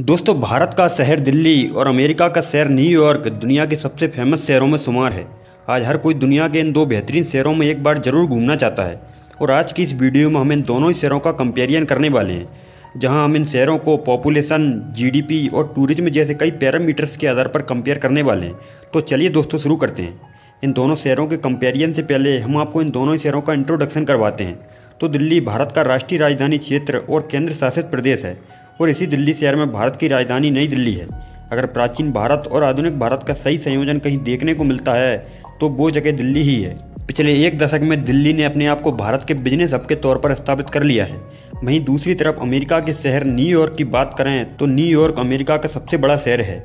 दोस्तों, भारत का शहर दिल्ली और अमेरिका का शहर न्यूयॉर्क दुनिया के सबसे फ़ेमस शहरों में शुमार है। आज हर कोई दुनिया के इन दो बेहतरीन शहरों में एक बार ज़रूर घूमना चाहता है और आज की इस वीडियो में हम इन दोनों ही शहरों का कंपेरियन करने वाले हैं, जहाँ हम इन शहरों को पॉपुलेशन, जीडीपी और टूरिज़्म जैसे कई पैरामीटर्स के आधार पर कंपेयर करने वाले हैं। तो चलिए दोस्तों, शुरू करते हैं। इन दोनों शहरों के कंपेरियन से पहले हम आपको इन दोनों ही शहरों का इंट्रोडक्शन करवाते हैं। तो दिल्ली भारत का राष्ट्रीय राजधानी क्षेत्र और केंद्र शासित प्रदेश है। और इसी दिल्ली शहर में भारत की राजधानी नई दिल्ली है। अगर प्राचीन भारत और आधुनिक भारत का सही संयोजन कहीं देखने को मिलता है तो वो जगह दिल्ली ही है। पिछले एक दशक में दिल्ली ने अपने आप को भारत के बिज़नेस हब के तौर पर स्थापित कर लिया है। वहीं दूसरी तरफ़ अमेरिका के शहर न्यूयॉर्क की बात करें तो न्यूयॉर्क अमेरिका का सबसे बड़ा शहर है।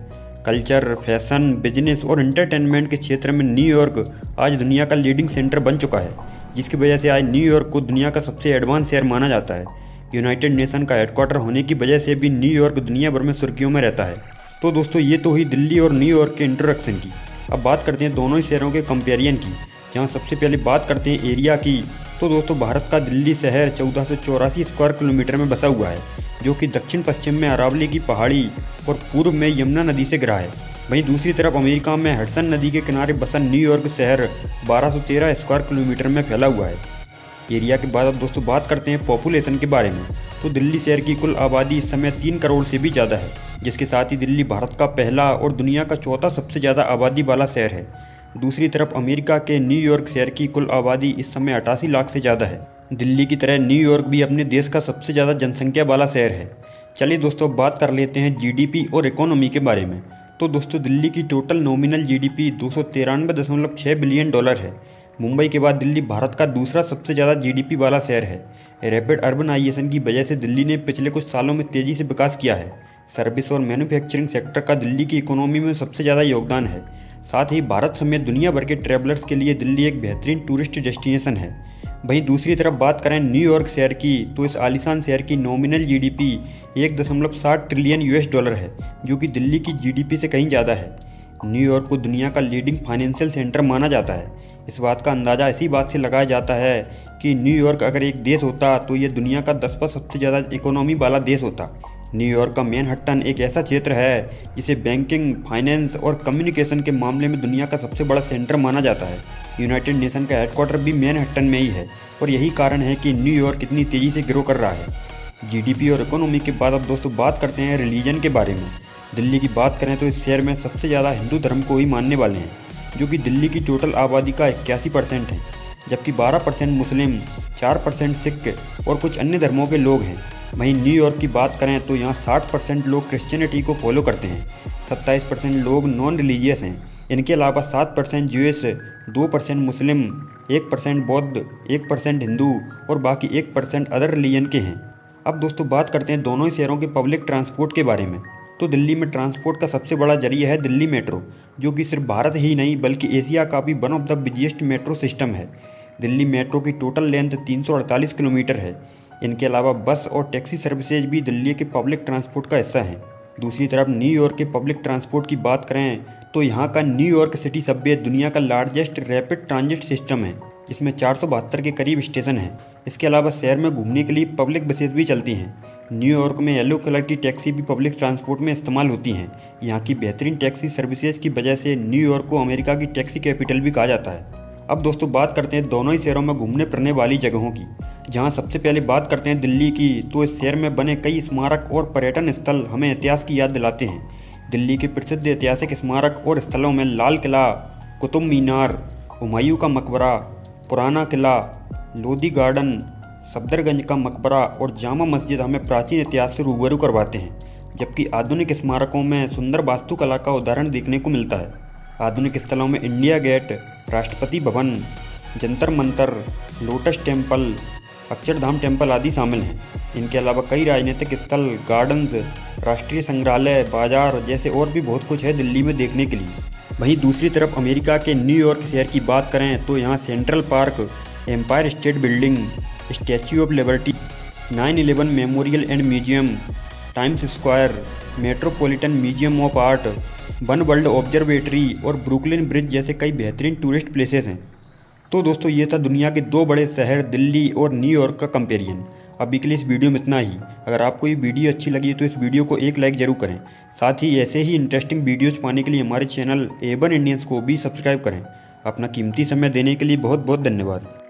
कल्चर, फ़ैशन, बिज़नेस और एंटरटेनमेंट के क्षेत्र में न्यूयॉर्क आज दुनिया का लीडिंग सेंटर बन चुका है, जिसकी वजह से आज न्यूयॉर्क को दुनिया का सबसे एडवांस शहर माना जाता है। यूनाइटेड नेशन का हेडक्वार्टर होने की वजह से भी न्यूयॉर्क दुनिया भर में सुर्खियों में रहता है। तो दोस्तों, ये तो हुई दिल्ली और न्यूयॉर्क के इंट्रोडक्शन की। अब बात करते हैं दोनों ही शहरों के कंपेरियन की, जहाँ सबसे पहले बात करते हैं एरिया की। तो दोस्तों, भारत का दिल्ली शहर चौदह स्क्वायर किलोमीटर में बसा हुआ है, जो कि दक्षिण पश्चिम में अरावली की पहाड़ी और पूर्व में यमुना नदी से गिरा है। वहीं दूसरी तरफ़ अमेरिका में हडसन नदी के किनारे बसा न्यूयॉर्क शहर 1213 स्क्वायर किलोमीटर में फैला हुआ है। एरिया के बाद अब दोस्तों बात करते हैं पॉपुलेशन के बारे में। तो दिल्ली शहर की कुल आबादी इस समय तीन करोड़ से भी ज़्यादा है, जिसके साथ ही दिल्ली भारत का पहला और दुनिया का चौथा सबसे ज़्यादा आबादी वाला शहर है। दूसरी तरफ़ अमेरिका के न्यूयॉर्क शहर की कुल आबादी इस समय अठासी लाख से ज़्यादा है। दिल्ली की तरह न्यूयॉर्क भी अपने देश का सबसे ज़्यादा जनसंख्या वाला शहर है। चलिए दोस्तों बात कर लेते हैं जीडीपी और इकोनॉमी के बारे में। तो दोस्तों दिल्ली की टोटल नॉमिनल जीडीपी दो बिलियन डॉलर है। मुंबई के बाद दिल्ली भारत का दूसरा सबसे ज़्यादा जीडीपी वाला शहर है। रैपिड अर्बनाइजेशन की वजह से दिल्ली ने पिछले कुछ सालों में तेज़ी से विकास किया है। सर्विस और मैन्युफैक्चरिंग सेक्टर का दिल्ली की इकोनॉमी में सबसे ज़्यादा योगदान है। साथ ही भारत समेत दुनिया भर के ट्रैवलर्स के लिए दिल्ली एक बेहतरीन टूरिस्ट डेस्टिनेशन है। वहीं दूसरी तरफ़ बात करें न्यूयॉर्क शहर की तो इस आलिशान शहर की नॉमिनल जीडीपी एक दशमलव सात ट्रिलियन यूएस डॉलर है, जो कि दिल्ली की जीडीपी से कहीं ज़्यादा है। न्यूयॉर्क को दुनिया का लीडिंग फाइनेंशियल सेंटर माना जाता है। इस बात का अंदाज़ा इसी बात से लगाया जाता है कि न्यूयॉर्क अगर एक देश होता तो ये दुनिया का दसवा सबसे ज़्यादा इकोनॉमी वाला देश होता। न्यूयॉर्क का मैनहट्टन एक ऐसा क्षेत्र है, जिसे बैंकिंग फाइनेंस और कम्युनिकेशन के मामले में दुनिया का सबसे बड़ा सेंटर माना जाता है। यूनाइटेड नेशन का हेडक्वार्टर भी मैनहट्टन में ही है, और यही कारण है कि न्यूयॉर्क इतनी तेज़ी से ग्रो कर रहा है। जीडीपी और इकोनॉमी के बाद अब दोस्तों बात करते हैं रिलीजन के बारे में। दिल्ली की बात करें तो इस शहर में सबसे ज़्यादा हिंदू धर्म को ही मानने वाले हैं। जो कि दिल्ली की टोटल आबादी का इक्यासी परसेंट है, जबकि 12 परसेंट मुस्लिम 4 परसेंट सिख और कुछ अन्य धर्मों के लोग हैं। वहीं न्यूयॉर्क की बात करें तो यहाँ 60 परसेंट लोग क्रिश्चियनिटी को फॉलो करते हैं 27 परसेंट लोग नॉन रिलीजियस हैं। इनके अलावा 7 परसेंट यूएस दो परसेंट मुस्लिम, एक परसेंट बौद्ध, एक परसेंट हिंदू और बाकी एक परसेंट अदर रिलीजन के हैं। अब दोस्तों बात करते हैं दोनों ही शहरों के पब्लिक ट्रांसपोर्ट के बारे में। तो दिल्ली में ट्रांसपोर्ट का सबसे बड़ा ज़रिया है दिल्ली मेट्रो, जो कि सिर्फ़ भारत ही नहीं, बल्कि एशिया का भी one of the busiest metro system है। दिल्ली मेट्रो की टोटल लेंथ 348 किलोमीटर है। इनके अलावा बस और टैक्सी सर्विसेज़ भी दिल्ली के पब्लिक ट्रांसपोर्ट का हिस्सा हैं। दूसरी तरफ़ न्यूयॉर्क के पब्लिक ट्रांसपोर्ट की बात करें तो यहाँ का न्यूयॉर्क सिटी सबवे दुनिया का लार्जेस्ट रैपिड ट्रांजिट सिस्टम है। इसमें चार सौ बहत्तर के करीब स्टेशन हैं। इसके अलावा शहर में घूमने के लिए पब्लिक बसेज भी चलती हैं। न्यूयॉर्क में येलो कलर की टैक्सी भी पब्लिक ट्रांसपोर्ट में इस्तेमाल होती हैं। यहाँ की बेहतरीन टैक्सी सर्विसेज़ की वजह से न्यूयॉर्क को अमेरिका की टैक्सी कैपिटल भी कहा जाता है। अब दोस्तों बात करते हैं दोनों ही शहरों में घूमने फिरने वाली जगहों की। जहाँ सबसे पहले बात करते हैं दिल्ली की तो इस शहर में बने कई स्मारक और पर्यटन स्थल हमें इतिहास की याद दिलाते हैं। दिल्ली के प्रसिद्ध ऐतिहासिक स्मारक और स्थलों में लाल किला, कुतुब मीनार, हुमायूं का मकबरा, पुराना किला, लोधी गार्डन सफदरगंज का मकबरा और जामा मस्जिद हमें प्राचीन इतिहास से रूबरू करवाते हैं, जबकि आधुनिक स्मारकों में सुंदर वास्तुकला का उदाहरण देखने को मिलता है। आधुनिक स्थलों में India Gate, Rashtrapati Bhavan, Jantar Mantar, lotus temple Akshardham temple आदि शामिल हैं। इनके अलावा कई राजनीतिक स्थल, गार्डन्स, राष्ट्रीय संग्रहालय, बाज़ार जैसे और भी बहुत कुछ है दिल्ली में देखने के लिए। वहीं दूसरी तरफ़ अमेरिका के न्यूयॉर्क शहर की बात करें तो यहाँ Central Park, Empire State Building Statue of Liberty 9/11 memorial and museum, Times Square, Metropolitan Museum of Art, One World Observatory और ब्रुकलिन ब्रिज जैसे कई बेहतरीन टूरिस्ट प्लेसेस हैं। तो दोस्तों, ये था दुनिया के दो बड़े शहर, दिल्ली और न्यूयॉर्क का कंपेरियन अभी के लिए इस वीडियो में इतना ही। अगर आपको ये वीडियो अच्छी लगी तो इस वीडियो को एक लाइक ज़रूर करें। साथ ही ऐसे ही इंटरेस्टिंग वीडियोज़ पाने के लिए हमारे चैनल एबन इंडियंस को भी सब्सक्राइब करें। अपना कीमती समय देने के लिए बहुत बहुत धन्यवाद।